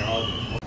y'all